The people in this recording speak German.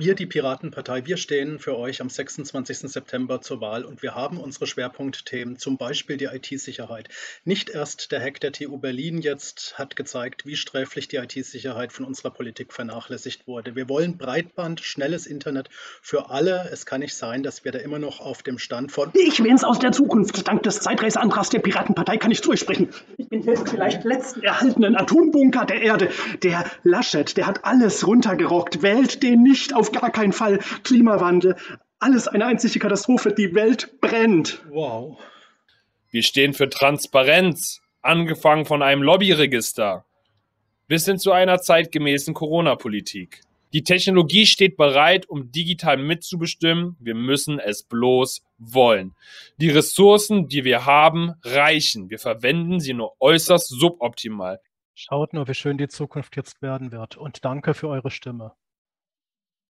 Wir, die Piratenpartei, wir stehen für euch am 26. September zur Wahl und wir haben unsere Schwerpunktthemen, zum Beispiel die IT-Sicherheit. Nicht erst der Hack der TU Berlin jetzt hat gezeigt, wie sträflich die IT-Sicherheit von unserer Politik vernachlässigt wurde. Wir wollen Breitband, schnelles Internet für alle. Es kann nicht sein, dass wir da immer noch auf dem Stand von Ich bin's aus der Zukunft. Dank des Zeitreiseantrags der Piratenpartei kann ich durchsprechen. Ich bin hier vielleicht letzten erhaltenen Atombunker der Erde. Der Laschet, der hat alles runtergerockt. Wählt den nicht auf gar keinen Fall. Klimawandel, alles eine einzige Katastrophe. Die Welt brennt. Wow. Wir stehen für Transparenz, angefangen von einem Lobbyregister bis hin zu einer zeitgemäßen Corona-Politik. Die Technologie steht bereit, um digital mitzubestimmen. Wir müssen es bloß wollen. Die Ressourcen, die wir haben, reichen. Wir verwenden sie nur äußerst suboptimal. Schaut nur, wie schön die Zukunft jetzt werden wird. Und danke für eure Stimme.